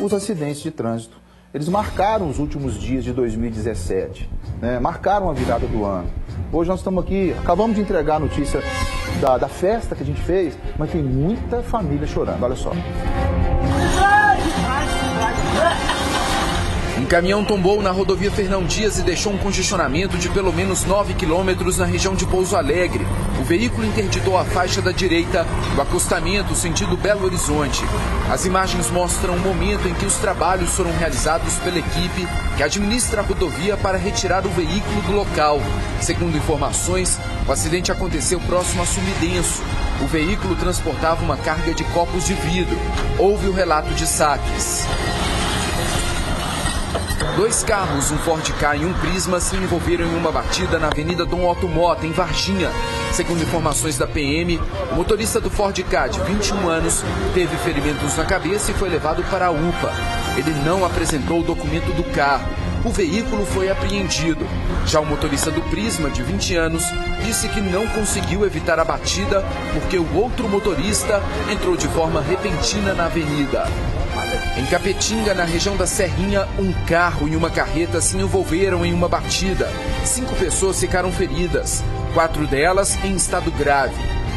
os acidentes de trânsito. Eles marcaram os últimos dias de 2017, né? marcaram a virada do ano. Hoje nós estamos aqui, acabamos de entregar a notícia da, da festa que a gente fez, mas tem muita família chorando, olha só. Um caminhão tombou na rodovia Fernão Dias e deixou um congestionamento de pelo menos 9 quilômetros na região de Pouso Alegre. O veículo interditou a faixa da direita do acostamento sentido Belo Horizonte. As imagens mostram o momento em que os trabalhos foram realizados pela equipe que administra a rodovia para retirar o veículo do local. Segundo informações, o acidente aconteceu próximo a Sumidenso. O veículo transportava uma carga de copos de vidro. Houve o relato de saques. Dois carros, um Ford Ka e um Prisma, se envolveram em uma batida na Avenida Dom Otto Mota, em Varginha. Segundo informações da PM, o motorista do Ford Ka, de 21 anos, teve ferimentos na cabeça e foi levado para a UPA. Ele não apresentou o documento do carro. O veículo foi apreendido. Já o motorista do Prisma, de 20 anos, disse que não conseguiu evitar a batida porque o outro motorista entrou de forma repentina na avenida. Em Capetinga, na região da Serrinha, um carro e uma carreta se envolveram em uma batida. Cinco pessoas ficaram feridas, quatro delas em estado grave.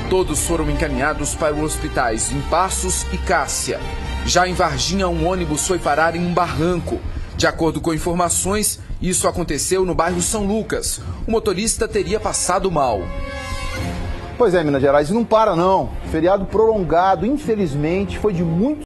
Todos foram encaminhados para os hospitais em Passos e Cássia. Já em Varginha, um ônibus foi parar em um barranco. De acordo com informações, isso aconteceu no bairro São Lucas. O motorista teria passado mal. Pois é, Minas Gerais, não para não. Feriado prolongado, infelizmente, foi de muito